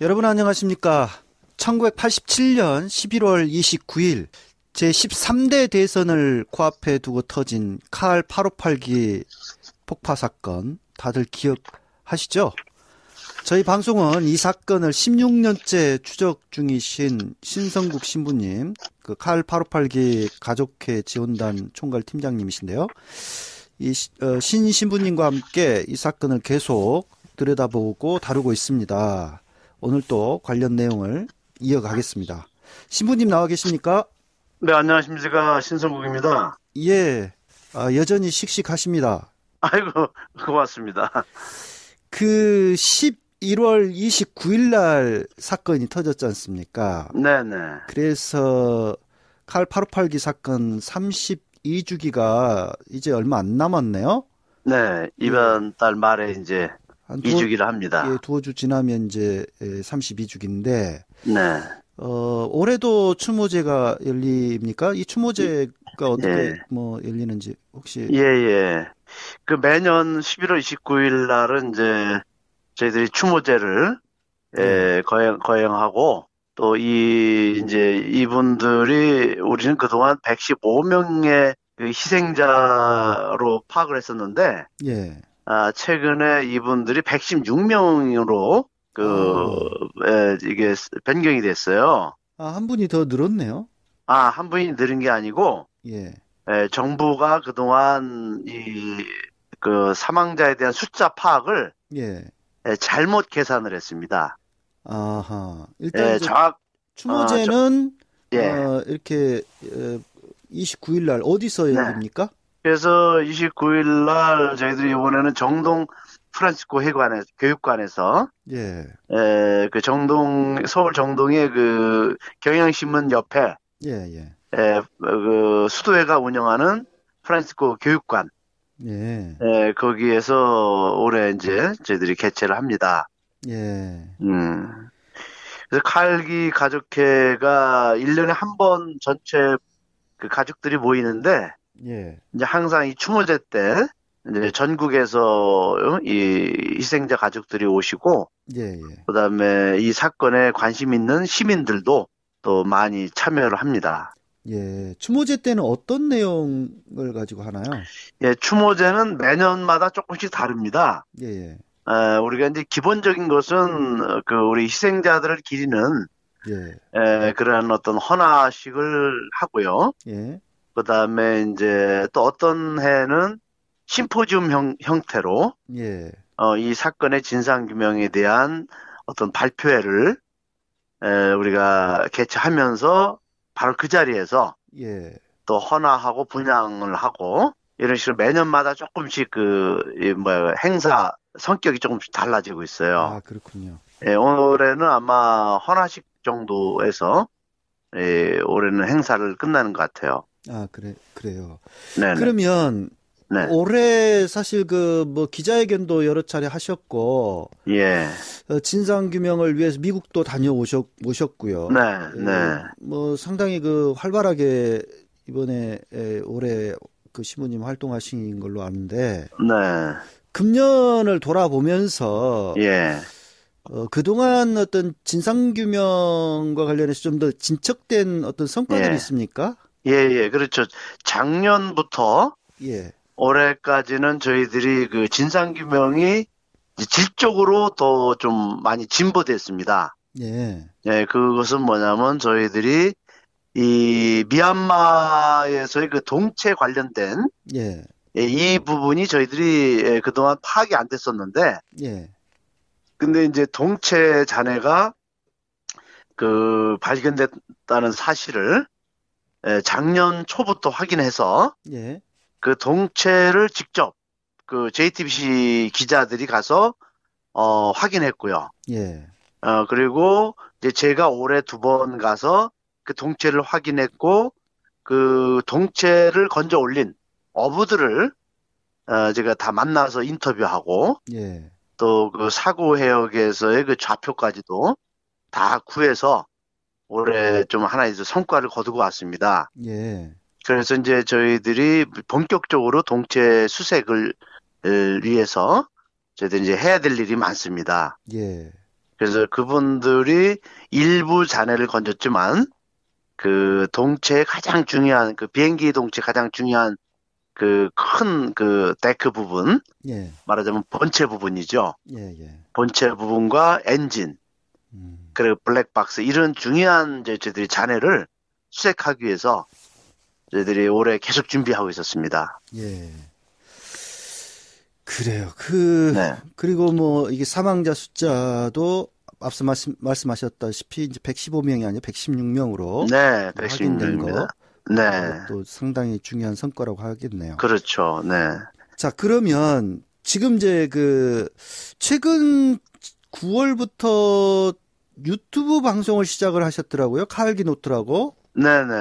여러분 안녕하십니까. 1987년 11월 29일 제13대 대선을 코앞에 두고 터진 칼 858기 폭파 사건 다들 기억하시죠? 저희 방송은 이 사건을 16년째 추적 중이신 신성국 신부님, 그 칼 858기 가족회 지원단 총괄 팀장님이신데요. 이 어, 신 신부님과 함께 이 사건을 계속 들여다보고 다루고 있습니다. 오늘 또 관련 내용을 이어가겠습니다. 신부님 나와 계십니까? 네, 안녕하십니까. 신성국입니다. 예, 아, 여전히 씩씩하십니다. 아이고, 고맙습니다. 그 11월 29일 날 사건이 터졌지 않습니까? 네네. 그래서 칼 858기 사건 32주기가 이제 얼마 안 남았네요. 네, 이번 달 말에 이제 한 두어, 2주기를 합니다. 예, 두어 주 지나면 이제 32주기인데 네. 어, 올해도 추모제가 열립니까? 이 추모제가 어떻게 예. 뭐 열리는지 혹시 예, 예. 그 매년 11월 29일 날은 이제 저희들이 추모제를 예, 거행, 거행하고 또 이 이제 이분들이 우리는 그동안 115명의 그 희생자로 파악을 했었는데 예. 아, 최근에 이분들이 116명으로 그 어. 에, 이게 변경이 됐어요. 아, 한 분이 더 늘었네요. 아, 한 분이 늘은 게 아니고 예. 에, 정부가 그동안 이 그 사망자에 대한 숫자 파악을 예. 에, 잘못 계산을 했습니다. 아하. 일단 예, 정확 추모제는 예. 어, 이렇게 어, 29일 날 어디서 네. 열립니까? 그래서 29일 날 저희들이 이번에는 정동 프란치스코 회관에 교육관에서 예. 에, 그 정동 서울 정동의 그 경향신문 옆에 예, 예. 에, 그 수도회가 운영하는 프란시스코 교육관, 예. 에, 거기에서 올해 이제 저희들이 개최를 합니다. 예. 음. 그래서 칼기 가족회가 1년에 한 번 전체 그 가족들이 모이는데, 예. 이제 항상 이 추모제 때, 이제 전국에서 어, 이 희생자 가족들이 오시고, 예, 예. 그 다음에 이 사건에 관심 있는 시민들도 또 많이 참여를 합니다. 예. 추모제 때는 어떤 내용을 가지고 하나요? 예, 추모제는 매년마다 조금씩 다릅니다. 예, 예. 에, 우리가 이제 기본적인 것은 어, 그 우리 희생자들을 기리는 예. 에, 그런 어떤 헌화식을 하고요. 예. 그 다음에 이제 또 어떤 해는 심포지움 형, 형태로 예. 어, 이 사건의 진상규명에 대한 어떤 발표회를 에, 우리가 개최하면서 바로 그 자리에서 예. 또 헌화하고 분양을 하고 이런 식으로 매년마다 조금씩 그, 이 뭐야, 행사 성격이 조금씩 달라지고 있어요. 아, 그렇군요. 예, 올해는 아마 헌화식 정도에서 예, 올해는 행사를 끝나는 것 같아요. 아, 그래, 그래요. 네, 네. 그러면 네. 올해 사실 그 뭐 기자회견도 여러 차례 하셨고 예. 어, 진상 규명을 위해서 미국도 다녀오셨 오셨고요. 네, 예, 네. 뭐 상당히 그 활발하게 이번에 에, 올해 그 신부님 활동하신 걸로 아는데 네. 금년을 돌아보면서 예. 어, 그동안 어떤 진상 규명과 관련해서 좀 더 진척된 어떤 성과들이 예. 있습니까? 예, 예. 그렇죠. 작년부터 예. 올해까지는 저희들이 그 진상규명이 질적으로 더 좀 많이 진보됐습니다. 예. 예, 그것은 뭐냐면 저희들이 이 미얀마에서의 그 동체 관련된 예. 예, 이 부분이 저희들이 예, 그동안 파악이 안 됐었는데, 예. 근데 이제 동체 잔해가 그 발견됐다는 사실을 예, 작년 초부터 확인해서 예. 그 동체를 직접 그 JTBC 기자들이 가서 어, 확인했고요. 예. 어, 그리고 이제 제가 올해 두 번 가서 그 동체를 확인했고 그 동체를 건져 올린 어부들을 어, 제가 다 만나서 인터뷰하고 예. 또그 사고 해역에서의 그 좌표까지도 다 구해서 올해 좀 하나의 성과를 거두고 왔습니다. 예. 그래서 이제 저희들이 본격적으로 동체 수색을 을 위해서 저희들이 이제 해야 될 일이 많습니다. 예. 그래서 그분들이 일부 잔해를 건졌지만 그 동체의 가장 중요한 그 비행기 동체 가장 중요한 그큰그 데크 부분 예, 말하자면 본체 부분이죠. 예, 예. 본체 부분과 엔진 음, 그리고 블랙박스 이런 중요한 저희들이 잔해를 수색하기 위해서 저희들이 올해 계속 준비하고 있었습니다. 예. 그래요. 그 네. 그리고 뭐 이게 사망자 숫자도 앞서 말씀 말씀하셨다시피 이제 115명이 아니라 116명으로 네, 확인된 거. 116입니다. 네, 또 상당히 중요한 성과라고 하겠네요. 그렇죠. 네. 자, 그러면 지금 이제 그 최근 9월부터 유튜브 방송을 시작을 하셨더라고요. 칼기 노트라고. 네네.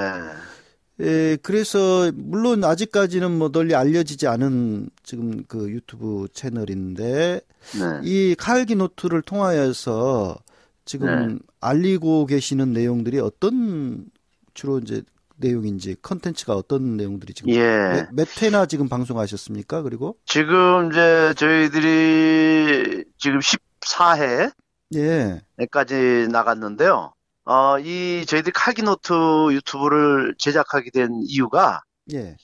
예, 그래서 물론 아직까지는 뭐 널리 알려지지 않은 지금 그 유튜브 채널인데 네. 이 칼기 노트를 통하여서 지금 알리고 계시는 내용들이 어떤 주로 이제 내용인지 컨텐츠가 어떤 내용들이 지금 예. 몇, 몇 회나 지금 방송하셨습니까? 그리고 지금 이제 저희들이 지금 14회까지 예, 나갔는데요. 어, 이 저희들이 칼기노트 유튜브를 제작하게 된 이유가 예,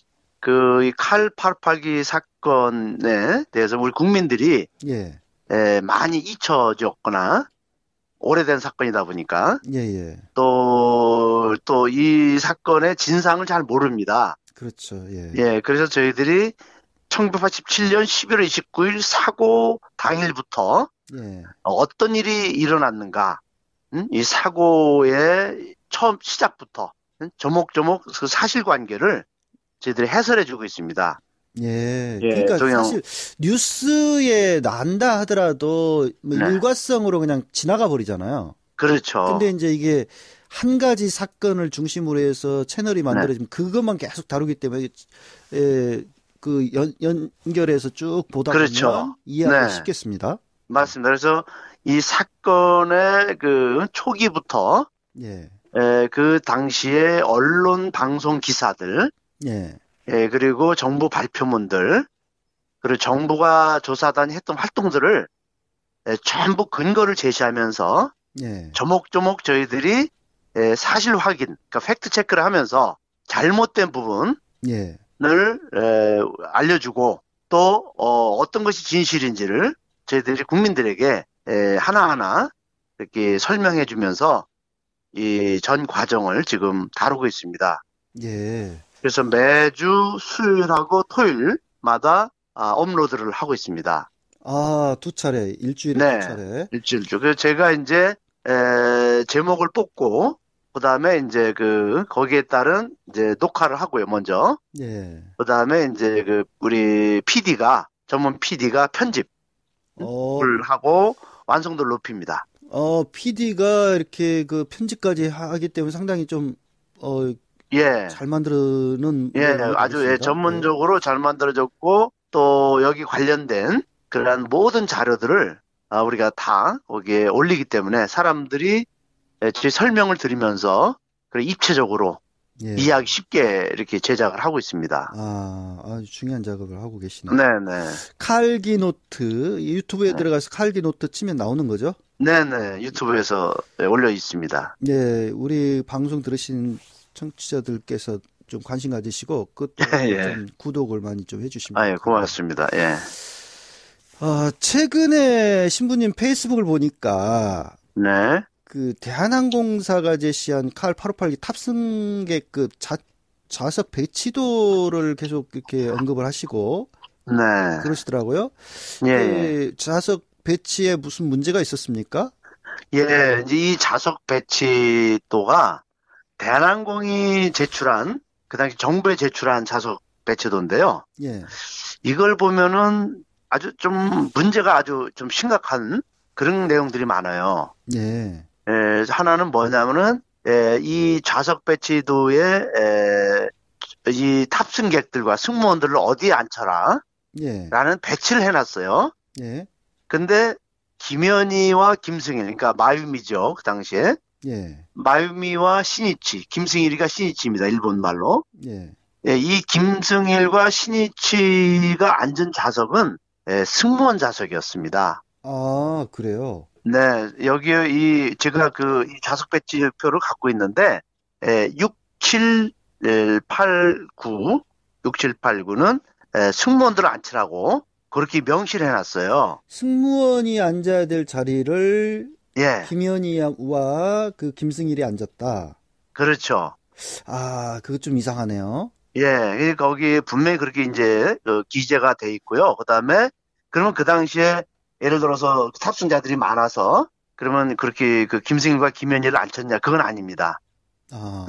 그칼882 사건에 대해서 우리 국민들이 예, 에, 많이 잊혀졌거나 오래된 사건이다 보니까 예, 예, 또, 또 이 사건의 진상을 잘 모릅니다. 그렇죠. 예, 예, 그래서 저희들이 1987년 11월 29일 사고 당일부터 예, 어떤 일이 일어났는가, 음? 이 사고의 처음 시작부터 음? 조목조목 그 사실관계를 저희들이 해설해주고 있습니다. 예. 예, 그러니까 동영- 사실 뉴스에 난다 하더라도 뭐 네. 일과성으로 그냥 지나가 버리잖아요. 그렇죠. 근데 이제 이게 한 가지 사건을 중심으로 해서 채널이 만들어지면 그것만 계속 다루기 때문에 예, 그 연, 연결해서 쭉 보다 그렇죠. 보면 이해하기 네. 쉽겠습니다. 맞습니다. 그래서 이 사건의 그 초기부터 예. 에, 그 당시에 언론 방송 기사들, 예. 예, 그리고 정부 발표문들, 그리고 정부가 조사단이 했던 활동들을 예, 전부 근거를 제시하면서 예. 조목조목 저희들이 예, 사실 확인, 그러니까 팩트 체크를 하면서 잘못된 부분을 예. 에, 알려주고 또 어, 떤 것이 진실인지를 저희들이 국민들에게 에, 하나하나 이렇게 설명해 주면서 이 전 과정을 지금 다루고 있습니다. 예. 그래서 매주 수요일하고 토요일마다 아, 업로드를 하고 있습니다. 아, 두 차례, 일주일에 네. 두 차례. 일주일 주. 그래서 제가 이제 에, 제목을 뽑고 그다음에 이제 그 거기에 따른 이제 녹화를 하고요, 먼저. 예. 그다음에 이제 그 우리 PD가 전문 PD가 편집을 어, 하고 완성도를 높입니다. 어, PD가 이렇게 그 편집까지 하기 때문에 상당히 좀, 어, 예. 잘 만드는. 예, 내용이 아주 예. 전문적으로 잘 만들어졌고 또 여기 관련된 그러한 모든 자료들을 아, 우리가 다 거기에 올리기 때문에 사람들이 예, 제 설명을 들으면서 그래 입체적으로 예. 이해하기 쉽게 이렇게 제작을 하고 있습니다. 아, 아주 중요한 작업을 하고 계시네요. 네, 네. 칼기 노트, 이 유튜브에 네. 들어가서 칼기 노트 치면 나오는 거죠? 네, 네. 유튜브에서 예, 올려 있습니다. 예, 우리 방송 들으신 청취자들께서 좀 관심 가지시고, 그것도 예. 좀 구독을 많이 좀 해주시면. 아, 예, 고맙습니다. 예. 아, 최근에 신부님 페이스북을 보니까, 네. 그 대한항공사가 제시한 칼 8582 탑승객급 자, 좌석 배치도를 계속 이렇게 언급을 하시고 네. 그러시더라고요. 예, 예. 그 좌석 배치에 무슨 문제가 있었습니까? 예, 이 좌석 배치도가 대한항공이 제출한, 그 당시 정부에 제출한 좌석 배치도인데요. 예. 이걸 보면은 아주 좀 문제가 아주 좀 심각한 그런 내용들이 많아요. 예. 에, 하나는 뭐냐면은, 에, 이 좌석 배치도에, 에, 이 탑승객들과 승무원들을 어디에 앉혀라? 예. 라는 배치를 해놨어요. 예. 근데 김현희와 김승일, 그러니까 마유미죠, 그 당시에. 예. 마유미와 신이치, 김승일이가 신이치입니다, 일본 말로. 예. 예, 이 김승일과 신이치가 앉은 좌석은 예, 승무원 좌석이었습니다. 아, 그래요. 네, 여기에 이 제가 그이 좌석 배치표를 갖고 있는데 에, 6789, 6789는 에, 승무원들을 앉히라고 그렇게 명시를 해놨어요. 승무원이 앉아야 될 자리를 예, 김현희와 그 김승일이 앉았다. 그렇죠. 아, 그거 좀 이상하네요. 예, 거기 분명히 그렇게 이제 그 기재가 돼 있고요. 그 다음에 그러면 그 당시에 예를 들어서 탑승자들이 많아서 그러면 그렇게 그 김승일과 김현희를 앉혔냐? 그건 아닙니다. 아,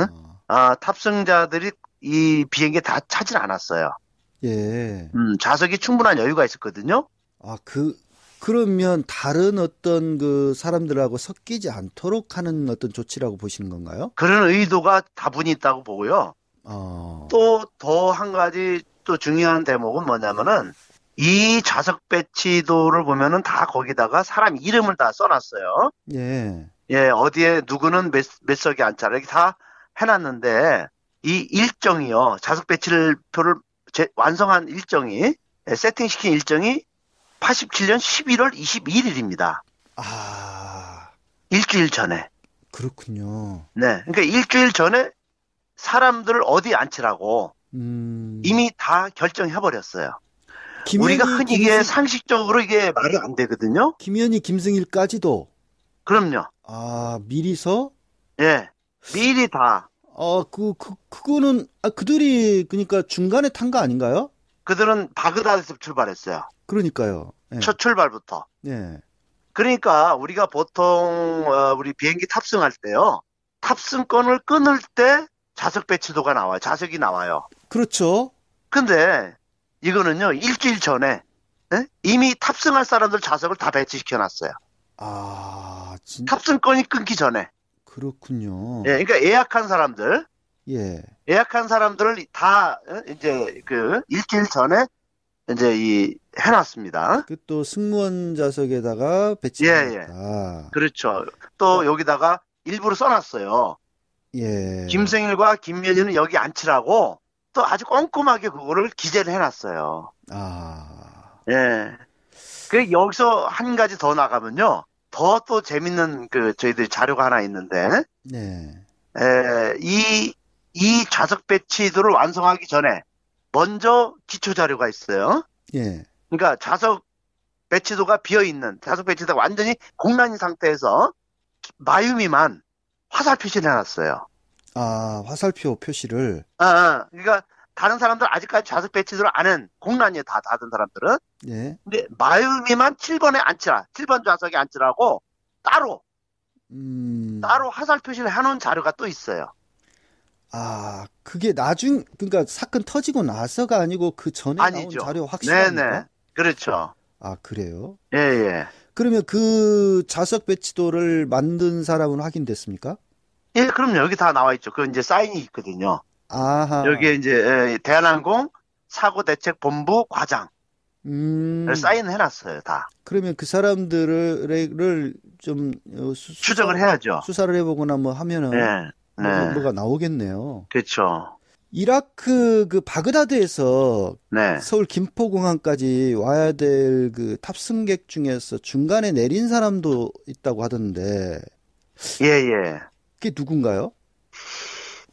아, 탑승자들이 이 비행기에 다 차질 않았어요. 예. 음, 좌석이 충분한 여유가 있었거든요. 아, 그, 그러면 다른 어떤 그 사람들하고 섞이지 않도록 하는 어떤 조치라고 보시는 건가요? 그런 의도가 다분히 있다고 보고요. 어, 또더 한 가지 또 중요한 대목은 뭐냐면은 이 좌석 배치도를 보면은 다 거기다가 사람 이름을 다 써놨어요. 예. 예, 어디에 누구는 몇, 몇 석에 앉자 이렇게 다 해놨는데 이 일정이요. 좌석 배치를 표를 제- 완성한 일정이 예, 세팅시킨 일정이 87년 11월 21일입니다. 아, 일주일 전에. 그렇군요. 네. 그러니까 일주일 전에 사람들을 어디 앉히라고 음, 이미 다 결정해 버렸어요. 우리가 흔히 이게 김승- 상식적으로 이게 말이 안 되거든요. 김현희, 김승일까지도 그럼요. 아, 미리서 예. 미리 다 어, 그, 그, 그거는, 아, 그들이, 그니까 중간에 탄 거 아닌가요? 그들은 바그다드에서 출발했어요. 그러니까요. 예. 첫 출발부터. 예. 그러니까 우리가 보통 어, 우리 비행기 탑승할 때요. 탑승권을 끊을 때 좌석 배치도가 나와요. 좌석이 나와요. 그렇죠. 근데 이거는요. 일주일 전에 예? 이미 탑승할 사람들 좌석을 다 배치시켜 놨어요. 아, 진, 탑승권이 끊기 전에. 그렇군요. 예, 그러니까 예약한 사람들, 예. 예약한 사람들을 다 어, 이제 그 일주일 전에 이제 이 해놨습니다. 그 또 승무원 좌석에다가 예, 배치했다. 그렇죠. 또 여기다가 일부러 써놨어요. 예. 김승일과 김면희는 여기 앉히라고 또 아주 꼼꼼하게 그거를 기재를 해놨어요. 아, 예. 그 여기서 한 가지 더 나가면요. 더 또 재밌는 그 저희들 자료가 하나 있는데, 네. 에, 이, 이 좌석 배치도를 완성하기 전에 먼저 기초 자료가 있어요. 예. 그러니까 좌석 배치도가 비어 있는 좌석 배치도가 완전히 공란인 상태에서 마유미만 화살 표시를 해놨어요. 아, 화살표 표시를, 아, 아, 그러니까 다른 사람들 아직까지 좌석 배치도를 안한 공란이에요. 다 다른 사람들은. 예. 근데 마유미만 7번에 앉히라. 7번 좌석에 앉히라고 따로 음, 따로 화살 표시를 해놓은 자료가 또 있어요. 아, 그게 나중, 그러니까 사건 터지고 나서가 아니고 그 전에 나온 아니죠. 자료 확실합니까? 네네. 그렇죠. 아, 그래요? 예, 예. 그러면 그 좌석 배치도를 만든 사람은 확인됐습니까? 예, 그럼요. 여기 다 나와 있죠. 그 이제 사인이 있거든요. 아하. 여기에 이제 예, 대한항공 사고대책본부 과장 음, 사인을 해놨어요. 다 그러면 그 사람들을 좀 어, 수, 추적을 해야죠. 수사를 해보거나 뭐 하면은 네, 뭐, 네, 뭐가 나오겠네요. 그렇죠. 이라크 그 바그다드에서 네, 서울 김포공항까지 와야 될 그 탑승객 중에서 중간에 내린 사람도 있다고 하던데 예, 예. 그게 누군가요?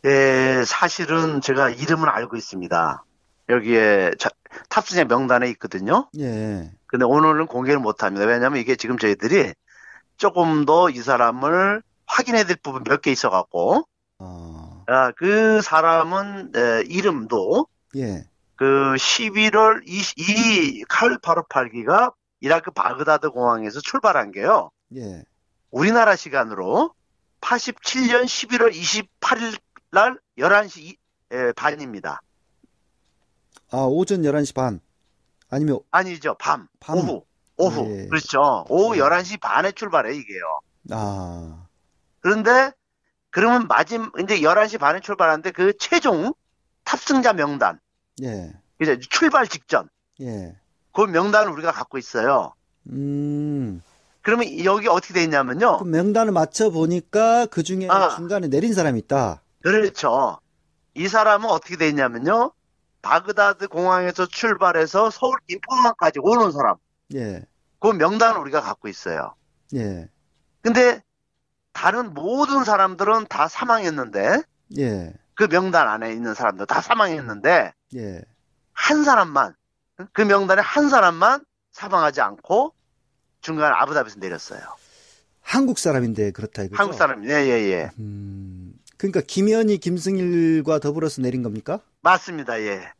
예, 사실은 제가 이름은 알고 있습니다. 여기에 자- 탑승자 명단에 있거든요. 예. 근데 오늘은 공개를 못 합니다. 왜냐면 이게 지금 저희들이 조금 더 이 사람을 확인해야 될 부분 몇 개 있어갖고, 아, 아, 그 사람은, 에, 이름도 예. 그 11월 22, 칼 858기가 이라크 바그다드 공항에서 출발한 게요. 예. 우리나라 시간으로 87년 11월 28일 날 11시 이- 에, 반입니다. 아, 오전 11시 반. 아니면 아니죠. 밤, 밤. 오후, 오후. 예. 그렇죠. 오후 예. 11시 반에 출발해, 이게요. 아, 그런데, 그러면 마지막, 이제 11시 반에 출발하는데 그 최종 탑승자 명단, 예. 이제 출발 직전, 예. 그 명단을 우리가 갖고 있어요. 음. 그러면 여기 어떻게 돼 있냐면요. 그 명단을 맞춰 보니까 그 중에 아. 중간에 내린 사람이 있다. 그렇죠. 이 사람은 어떻게 돼 있냐면요. 바그다드 공항에서 출발해서 서울 김포공항까지 오는 사람. 예. 그 명단을 우리가 갖고 있어요. 예. 근데 다른 모든 사람들은 다 사망했는데 예. 그 명단 안에 있는 사람들 다 사망했는데 예. 한 사람만 그 명단에 한 사람만 사망하지 않고 중간 아부다비에서 내렸어요. 한국 사람인데 그렇다 이거죠? 한국 사람 예예예 예, 음. 그러니까 김현희, 김승일과 더불어서 내린 겁니까? 맞습니다 예.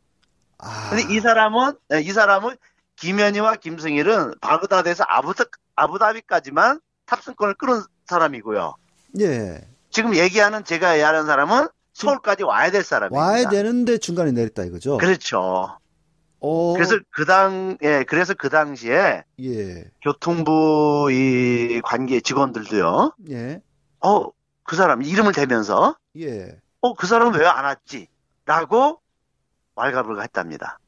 아. 근데 이 사람은 예, 이 사람은 김현희와 김승일은 바그다드에서 아부다, 아부다비까지만 탑승권을 끊은 사람이고요. 예. 지금 얘기하는 제가 얘기하는 사람은 서울까지 와야 될 사람입니다. 와야 되는데 중간에 내렸다 이거죠? 그렇죠. 어. 그래서 그 당, 예, 그래서 그 당시에 예. 교통부 이 관계 직원들도요, 예. 어, 그 사람 이름을 대면서, 예. 어, 그 사람은 왜 안 왔지? 라고 왈가불가 했답니다.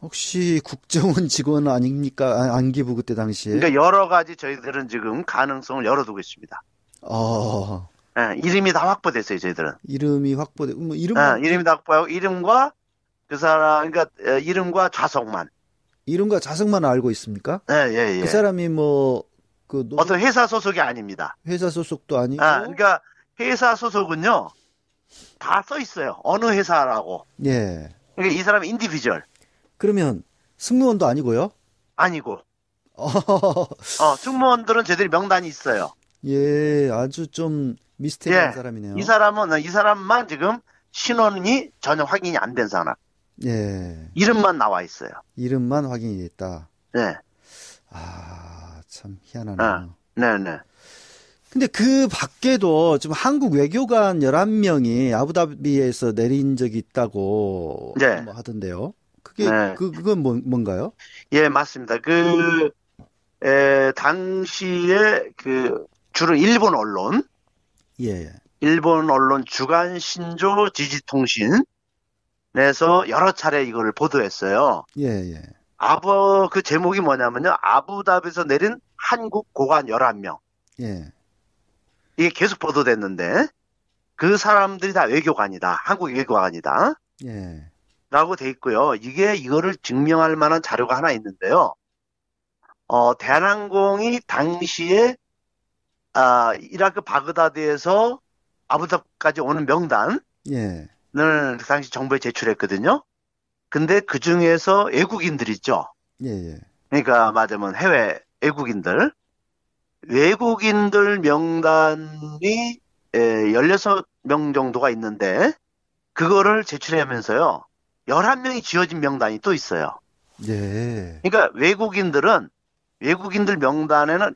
혹시 국정원 직원 아닙니까? 아, 안기부 그때 당시에. 그러니까 여러 가지 저희들은 지금 가능성을 열어두고 있습니다. 어. 예, 이름이 다 확보됐어요, 저희들은. 이름이 확보돼. 뭐 이름 예, 이름이 다 확보하고, 이름과 그 사람, 그러니까, 어, 이름과 좌석만. 이름과 자석만 알고 있습니까? 예, 예, 예. 그 사람이 뭐그 어떤 회사 소속이 아닙니다. 회사 소속도 아니고 아, 그러니까 회사 소속은요, 다 써 있어요. 어느 회사라고. 예. 그러니까 이 사람은 individual. 그러면 승무원도 아니고요. 아니고. 어, 어, 승무원들은 저들이 명단이 있어요. 예, 아주 좀 미스테리한 예. 사람이네요. 이 사람은, 이 사람만 지금 신원이 전혀 확인이 안 된 사람. 예. 이름만 나와 있어요. 이름만 확인이 됐다. 네. 아, 참 희한하네요. 아. 네네. 근데 그 밖에도 지금 한국 외교관 11명이 아부다비에서 내린 적이 있다고 네. 뭐 하던데요. 그게 네. 그 그건 뭐, 뭔가요? 예, 맞습니다. 그, 에, 당시에 그, 주로 일본 언론, 예. 일본 언론 주간 신조 지지통신 에서 여러 차례 이거를 보도했어요. 예, 예. 아부, 그 제목이 뭐냐면요. 아부다비에서 내린 한국 고관 11명. 예. 이게 계속 보도됐는데, 그 사람들이 다 외교관이다. 한국 외교관이다. 예. 라고 돼 있고요. 이게 이거를 증명할 만한 자료가 하나 있는데요. 어, 대한항공이 당시에 아, 이라크 바그다드에서 아부다비까지 오는 명단을 예. 그 당시 정부에 제출했거든요. 근데 그 중에서 외국인들 있죠. 예, 예. 그러니까 말하자면 해외 외국인들 외국인들 명단이 에, 16명 정도가 있는데 그거를 제출하면서요. 11명이 지어진 명단이 또 있어요. 예. 그러니까 외국인들은 외국인들 명단에는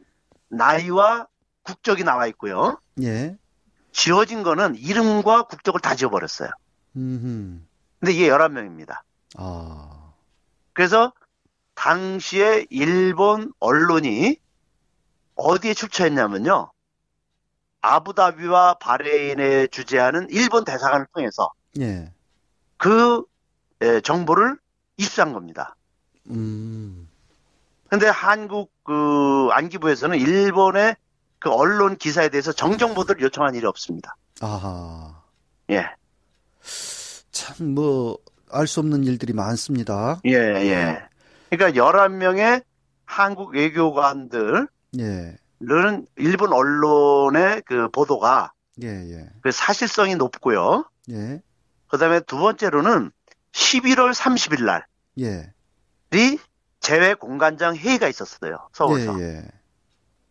나이와 국적이 나와 있고요. 예. 지어진 거는 이름과 국적을 다 지어버렸어요. 음. 근데 이게 11명입니다. 아. 그래서 당시에 일본 언론이 어디에 출처했냐면요. 아부다비와 바레인에 주재하는 일본 대사관을 통해서 예. 그 에, 정보를 입수한 겁니다. 음. 근데 한국 그 안기부에서는 일본의 그 언론 기사에 대해서 정정 보도를 요청한 일이 없습니다. 아하. 예. 참 뭐 알 수 없는 일들이 많습니다. 예, 예. 그러니까 11명의 한국 외교관들은 예. 일본 언론의 그 보도가 예, 예. 그 사실성이 높고요. 예. 그다음에 두 번째로는 11월 30일 예. 날이 재외 공관장 회의가 있었어요. 서울에서. 예, 예.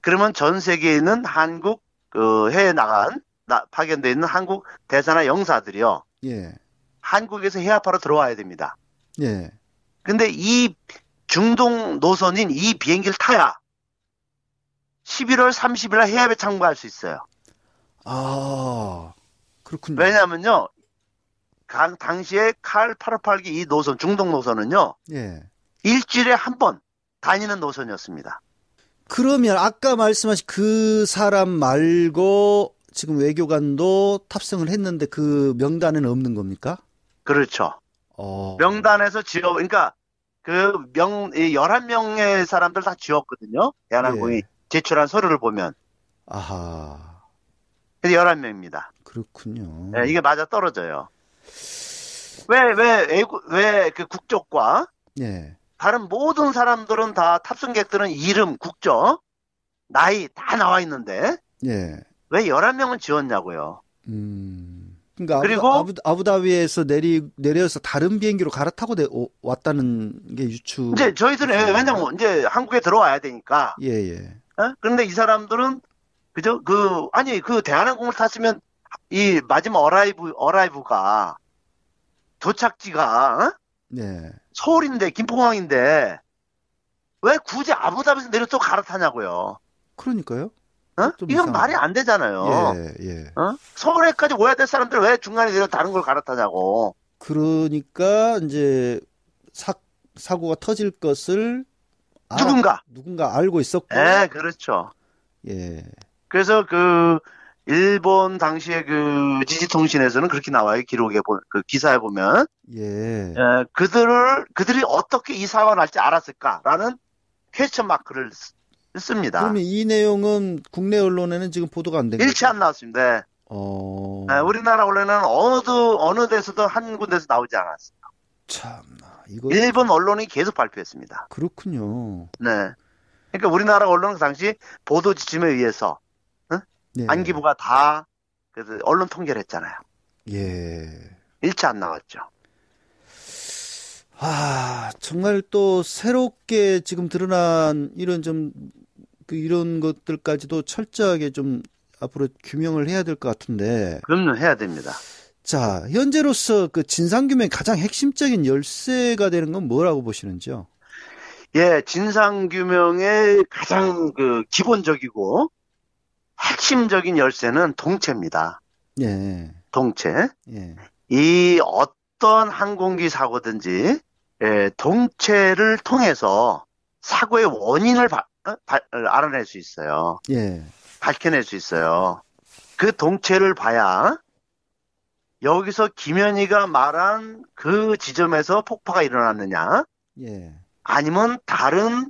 그러면 전 세계에 있는 한국 그 해외 나간 나, 파견돼 있는 한국 대사나 영사들이요. 예. 한국에서 해외파로 들어와야 됩니다. 예. 근데 이 중동 노선인 이 비행기를 타야 11월 30일 날 해외에 참가할 수 있어요. 아. 그렇군요. 왜냐면요. 강- 당시에 칼 858기 이 노선, 중동 노선은요. 예. 일주일에 한 번 다니는 노선이었습니다. 그러면 아까 말씀하신 그 사람 말고 지금 외교관도 탑승을 했는데 그 명단에는 없는 겁니까? 그렇죠. 어. 명단에서 지어, 그러니까 그 명, 이 11명의 사람들 다 지웠거든요. 대한항공이 예. 제출한 서류를 보면. 아하. 근데 11명입니다. 그렇군요. 예, 이게 맞아 떨어져요. 왜, 왜, 왜 그 국적과 예. 다른 모든 사람들은 다 탑승객들은 이름, 국적, 나이 다 나와 있는데 예. 왜 11명은 지웠냐고요. 음. 그러니까 그리고- 아부, 아부 다비에서 내리 내려서 다른 비행기로 갈아타고 내, 오- 왔다는 게 유추. 이제 저희들은 왜- 왜냐면 이제 한국에 들어와야 되니까. 예, 예. 어? 그런데 이 사람들은 그죠? 그 아니 그 대한항공을 탔으면 이 마지막 어라이브 어라이브가 도착지가 어? 네. 서울인데 김포공항인데 왜 굳이 아부다비에서 내려 또 갈아타냐고요. 그러니까요. 어? 좀 이건. 말이 안 되잖아요. 예, 예. 어? 서울에까지 오야 될 사람들 왜 중간에 내려 다른 걸 갈아타냐고. 그러니까 이제 사, 사고가 터질 것을 알아- 누군가. 누군가 알고 있었고. 예, 그렇죠. 예. 그래서 그 일본 당시에 그 지지통신에서는 그렇게 나와요. 기록에 보, 그 기사에 보면 예. 에, 그들을 그들이 어떻게 이 사고가 날지 알았을까라는 퀘스천 마크를 쓰- 씁니다. 그러면 이 내용은 국내 언론에는 지금 보도가 안된 거죠? 일치 안 나왔습니다. 어. 에, 우리나라 원래는 어느 어느 데서도 한 군데서 나오지 않았어요. 참나. 이거 일본 언론이 계속 발표했습니다. 그렇군요. 네. 그러니까 우리나라 언론은 그 당시 보도 지침에 의해서 예. 안기부가 다 그래서 언론 통계를 했잖아요. 예. 일치 안 나왔죠. 아, 정말 또 새롭게 지금 드러난 이런 좀, 그 이런 것들까지도 철저하게 좀 앞으로 규명을 해야 될 것 같은데. 그럼요, 해야 됩니다. 자, 현재로서 그 진상규명의 가장 핵심적인 열쇠가 되는 건 뭐라고 보시는지요? 예, 진상규명의 가장 그 기본적이고 핵심적인 열쇠는 동체입니다. 예, 동체. 예, 이 어떤 항공기 사고든지 예, 동체를 통해서 사고의 원인을 바- 어? 바- 어, 알아낼 수 있어요. 예, 밝혀낼 수 있어요. 그 동체를 봐야 여기서 김현희가 말한 그 지점에서 폭파가 일어났느냐, 예, 아니면 다른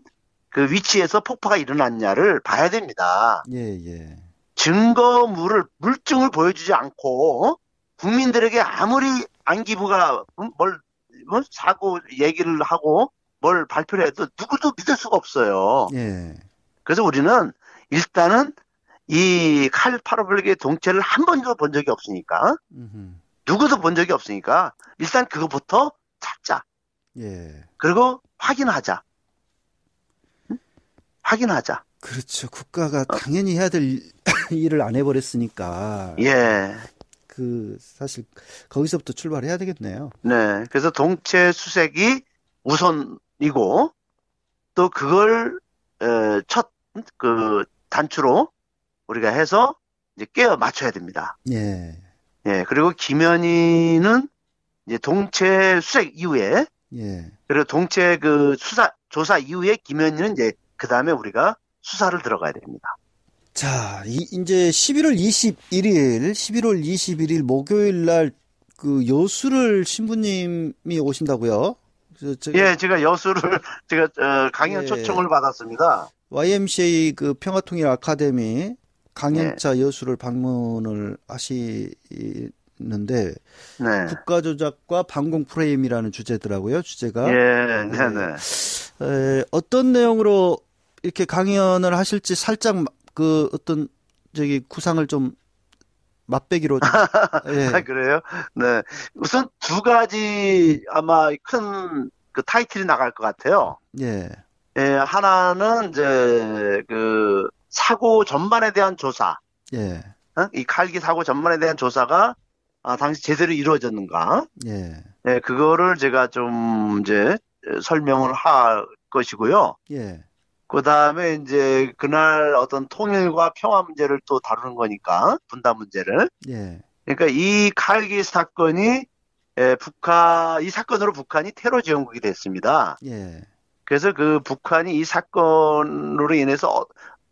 그 위치에서 폭파가 일어났냐를 봐야 됩니다. 예, 예, 증거물을, 물증을 보여주지 않고 국민들에게 아무리 안기부가 음, 뭘, 뭐 사고 얘기를 하고 뭘 발표를 해도 누구도 믿을 수가 없어요. 예, 그래서 우리는 일단은 이 칼 파라블릭의 동체를 한 번도 본 적이 없으니까 음흠, 누구도 본 적이 없으니까 일단 그거부터 찾자. 예. 그리고 확인하자. 응? 확인하자. 그렇죠. 국가가 당연히 해야 될 일- 일을 안 해버렸으니까. 예. 그, 사실, 거기서부터 출발해야 되겠네요. 네. 그래서 동체 수색이 우선 이고 또 그걸 첫 그 단추로 우리가 해서 이제 깨어 맞춰야 됩니다. 예, 예. 그리고 김현희는 이제 동체 수색 이후에 예, 그리고 동체 그 수사 조사 이후에 김현희는 이제 그 다음에 우리가 수사를 들어가야 됩니다. 자, 이, 이제 11월 21일, 11월 21일 목요일 날 그 여수를 신부님이 오신다고요? 제가 예, 제가 여수를 제가 어, 강연 예. 초청을 받았습니다. YMCA 그 평화통일 아카데미 강연차 여수를 방문을 하시는데 네. 국가 조작과 반공 프레임이라는 주제더라고요. 주제가 예, 네, 네. 에, 어떤 내용으로 이렇게 강연을 하실지 살짝 마- 그 어떤 저기 구상을 좀 맛배기로 좀, 예. 아, 그래요? 네. 우선 두 가지 아마 큰 그 타이틀이 나갈 것 같아요. 예. 예, 하나는 이제 그 사고 전반에 대한 조사, 예. 어? 이 칼기 사고 전반에 대한 조사가 아, 당시 제대로 이루어졌는가? 예. 예, 그거를 제가 좀 이제 설명을 할 것이고요. 예. 그 다음에 이제 그날 어떤 통일과 평화 문제를 또 다루는 거니까 분단 문제를. 예. 그러니까 이 칼기 사건이 에, 북한 이 사건으로 북한이 테러 지원국이 됐습니다. 예. 그래서 그 북한이 이 사건으로 인해서 어-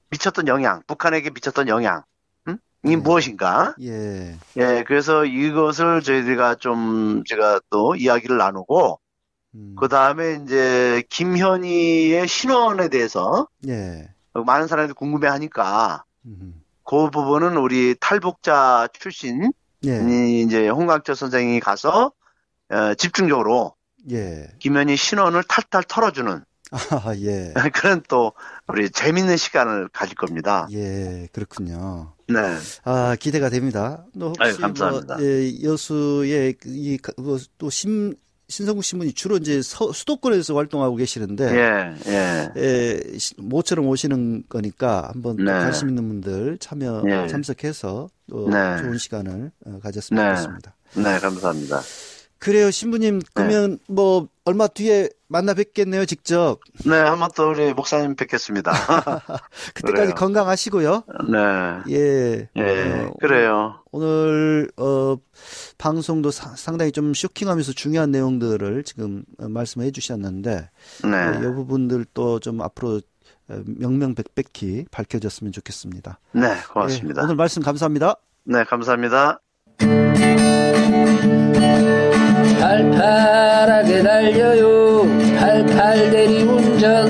미쳤던 영향, 북한에게 미쳤던 영향, 음? 이 네. 무엇인가? 예. 예, 그래서 이것을 저희가 좀 제가 또 이야기를 나누고 음. 그 다음에 이제 김현희의 신원에 대해서 예. 많은 사람들이 궁금해하니까 음. 그 부분은 우리 탈북자 출신 예. 이 이제 홍강철 선생이 가서 어, 집중적으로 예. 김현희 신원을 탈탈 털어주는 아, 예. 그런 또 우리 재밌는 시간을 가질 겁니다. 예, 그렇군요. 네. 아, 기대가 됩니다. 또 혹시 아유, 감사합니다. 뭐, 예, 여수의 그 이, 뭐, 또 신, 신성국 신문이 주로 이제 서, 수도권에서 활동하고 계시는데, 예, 예. 예, 시- 모처럼 오시는 거니까 한번 또 네. 관심 있는 분들 참여, 예. 참석해서 또 네. 좋은 시간을 어, 가졌으면 네. 좋겠습니다. 네, 감사합니다. 그래요, 신부님. 그러면 뭐 얼마 뒤에 만나 뵙겠네요, 직접. 네, 한번 또 우리 목사님 뵙겠습니다. 그때까지 그래요. 건강하시고요. 네. 예. 예, 어, 그래요. 오늘 어 방송도 사- 상당히 좀 쇼킹하면서 중요한 내용들을 지금 어, 말씀해 주셨는데 네. 이 부분들 또 좀 앞으로 어, 명명백백히 밝혀졌으면 좋겠습니다. 네, 고맙습니다. 예, 오늘 말씀 감사합니다. 네, 감사합니다. 팔팔하게 달려요. 팔팔 대리운전.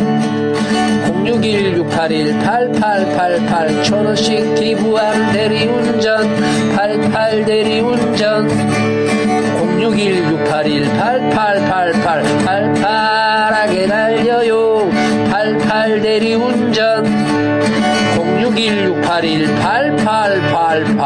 061-681-8888 천원씩 기부하는 대리운전. 팔팔 대리운전. 061-681-8888 팔팔하게 달려요. 팔팔 대리운전. 061-681-8888